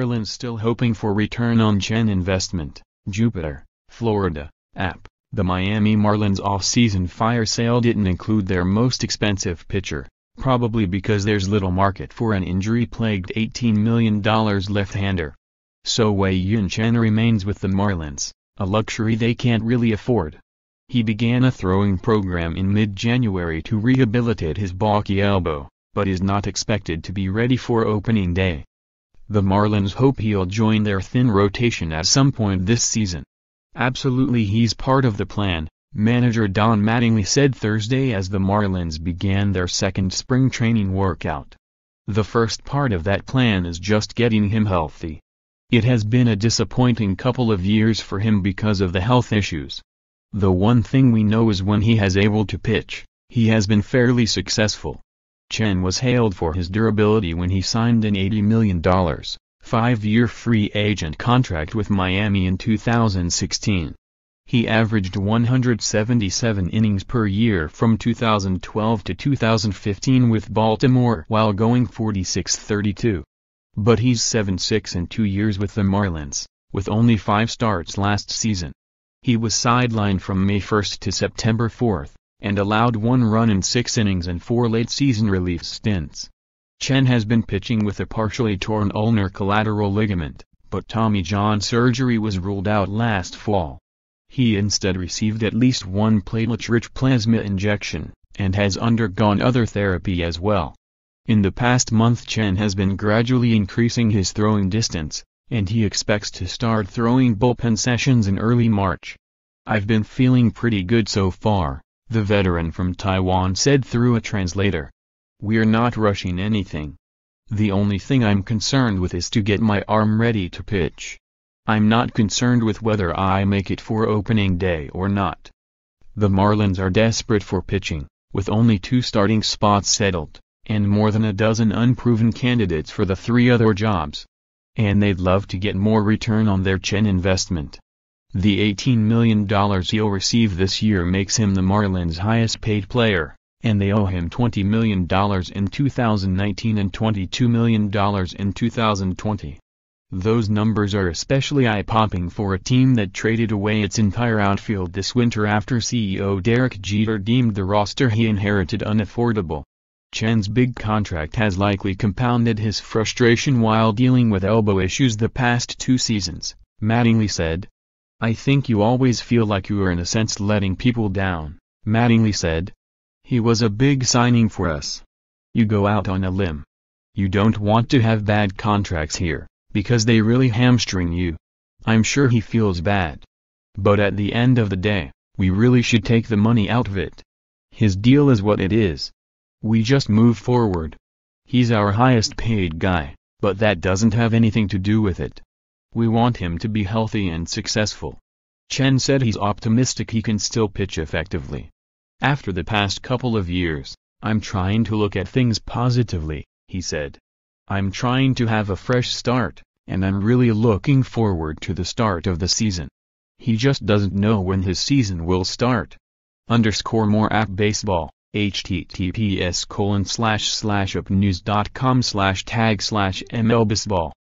Marlins still hoping for return on Chen investment, Jupiter, Florida, AP. The Miami Marlins off-season fire sale didn't include their most expensive pitcher, probably because there's little market for an injury-plagued $18 million left-hander. So Wei-Yin Chen remains with the Marlins, a luxury they can't really afford. He began a throwing program in mid-January to rehabilitate his balky elbow, but is not expected to be ready for opening day. The Marlins hope he'll join their thin rotation at some point this season. Absolutely he's part of the plan, manager Don Mattingly said Thursday as the Marlins began their second spring training workout. The first part of that plan is just getting him healthy. It has been a disappointing couple of years for him because of the health issues. The one thing we know is when he has able to pitch, he has been fairly successful. Chen was hailed for his durability when he signed an $80 million, five-year free agent contract with Miami in 2016. He averaged 177 innings per year from 2012 to 2015 with Baltimore while going 46-32. But he's 7-6 in two years with the Marlins, with only five starts last season. He was sidelined from May 1 to September 4, and allowed one run in six innings and four late-season relief stints. Chen has been pitching with a partially torn ulnar collateral ligament, but Tommy John surgery was ruled out last fall. He instead received at least one platelet-rich plasma injection, and has undergone other therapy as well. In the past month Chen has been gradually increasing his throwing distance, and he expects to start throwing bullpen sessions in early March. I've been feeling pretty good so far, the veteran from Taiwan said through a translator. We're not rushing anything. The only thing I'm concerned with is to get my arm ready to pitch. I'm not concerned with whether I make it for opening day or not. The Marlins are desperate for pitching, with only two starting spots settled, and more than a dozen unproven candidates for the three other jobs and they'd love to get more return on their Chen investment. The $18 million he'll receive this year makes him the Marlins' highest paid player, and they owe him $20 million in 2019 and $22 million in 2020. Those numbers are especially eye-popping for a team that traded away its entire outfield this winter after CEO Derek Jeter deemed the roster he inherited unaffordable. Chen's big contract has likely compounded his frustration while dealing with elbow issues the past two seasons, Mattingly said. I think you always feel like you are in a sense letting people down, Mattingly said. He was a big signing for us. You go out on a limb. You don't want to have bad contracts here, because they really hamstring you. I'm sure he feels bad. But at the end of the day, we really should take the money out of it. His deal is what it is. We just move forward. He's our highest paid guy, but that doesn't have anything to do with it. We want him to be healthy and successful. Chen said he's optimistic he can still pitch effectively. After the past couple of years, I'm trying to look at things positively, he said. I'm trying to have a fresh start, and I'm really looking forward to the start of the season. He just doesn't know when his season will start. Underscore more AP baseball https colon slash slash apnews.com slash tag slash mlbaseball